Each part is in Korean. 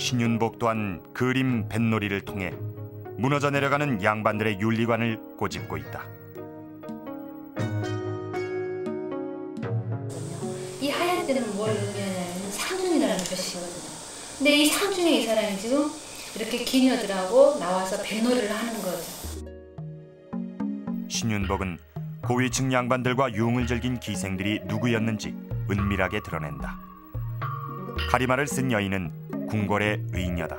신윤복 또한 그림 뱃놀이를 통해 무너져 내려가는 양반들의 윤리관을 꼬집고 있다. 이 하얀 때는 뭘 의미하냐면 상중이라는 뜻이거든요. 근데 이 상중에 이 사람이 지금 이렇게 기녀들하고 나와서 뱃놀이를 하는 거죠. 신윤복은 고위층 양반들과 유흥을 즐긴 기생들이 누구였는지 은밀하게 드러낸다. 가리마를 쓴 여인은 궁궐의 의녀다.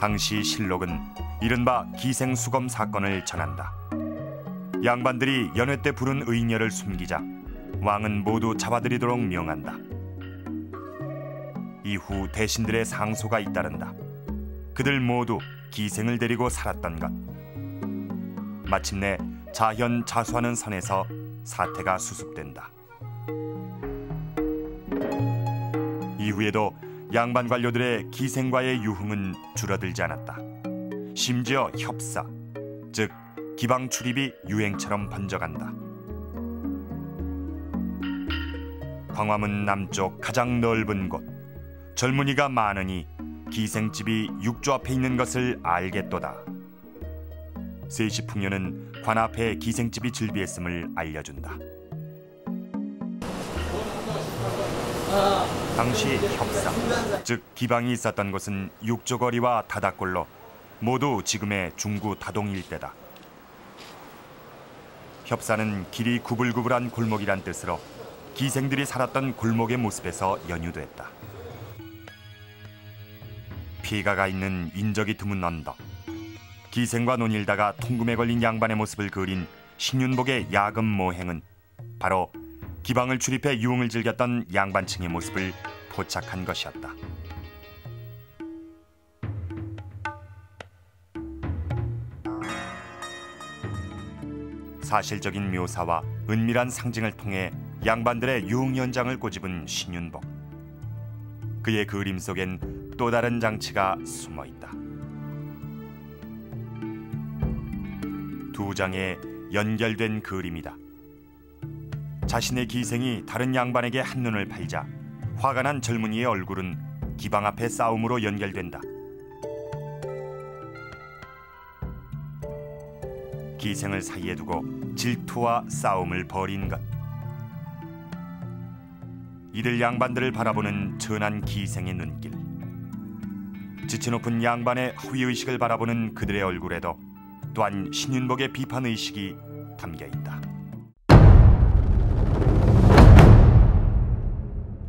당시 실록은 이른바 기생수검 사건을 전한다. 양반들이 연회 때 부른 의녀를 숨기자 왕은 모두 잡아들이도록 명한다. 이후 대신들의 상소가 잇따른다. 그들 모두 기생을 데리고 살았던 것. 마침내 자현 자수하는 선에서 사태가 수습된다. 이후에도 양반 관료들의 기생과의 유흥은 줄어들지 않았다. 심지어 협사, 즉 기방 출입이 유행처럼 번져간다. 광화문 남쪽 가장 넓은 곳, 젊은이가 많으니 기생집이 육조 앞에 있는 것을 알겠도다. 세시 풍년은 관 앞에 기생집이 즐비했음을 알려준다. 당시 협사, 즉 기방이 있었던 곳은 육조거리와 다닥골로 모두 지금의 중구 다동 일대다. 협사는 길이 구불구불한 골목이란 뜻으로 기생들이 살았던 골목의 모습에서 연유됐다. 피가가 있는 인적이 드문 언덕. 기생과 논일다가 통금에 걸린 양반의 모습을 그린 신윤복의 야금 모행은 바로 기방을 출입해 유흥을 즐겼던 양반층의 모습을 포착한 것이었다. 사실적인 묘사와 은밀한 상징을 통해 양반들의 유흥 현장을 꼬집은 신윤복. 그의 그림 속엔 또 다른 장치가 숨어 있다. 두 장의 연결된 그림이다. 자신의 기생이 다른 양반에게 한눈을 팔자 화가 난 젊은이의 얼굴은 기방 앞의 싸움으로 연결된다. 기생을 사이에 두고 질투와 싸움을 벌인 것. 이들 양반들을 바라보는 천한 기생의 눈길. 지체 높은 양반의 허위 의식을 바라보는 그들의 얼굴에도 또한 신윤복의 비판 의식이 담겨 있다.